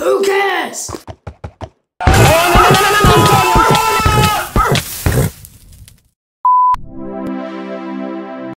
Who cares?